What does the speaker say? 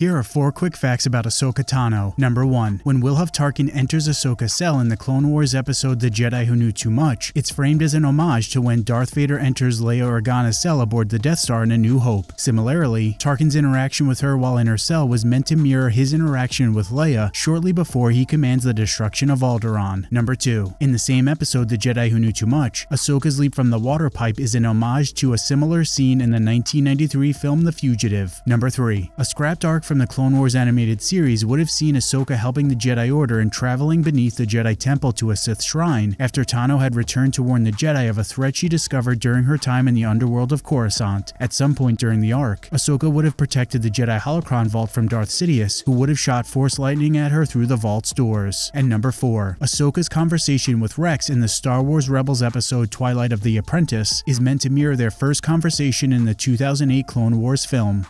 Here are four quick facts about Ahsoka Tano. Number 1. When Wilhuff Tarkin enters Ahsoka's cell in the Clone Wars episode The Jedi Who Knew Too Much, it's framed as an homage to when Darth Vader enters Leia Organa's cell aboard the Death Star in A New Hope. Similarly, Tarkin's interaction with her while in her cell was meant to mirror his interaction with Leia shortly before he commands the destruction of Alderaan. Number 2. In the same episode The Jedi Who Knew Too Much, Ahsoka's leap from the water pipe is an homage to a similar scene in the 1993 film The Fugitive. Number 3. A scrapped arc from the Clone Wars animated series would have seen Ahsoka helping the Jedi Order and traveling beneath the Jedi Temple to a Sith shrine after Tano had returned to warn the Jedi of a threat she discovered during her time in the underworld of Coruscant. At some point during the arc, Ahsoka would have protected the Jedi Holocron vault from Darth Sidious, who would have shot Force lightning at her through the vault's doors. And number 4. Ahsoka's conversation with Rex in the Star Wars Rebels episode Twilight of the Apprentice is meant to mirror their first conversation in the 2008 Clone Wars film.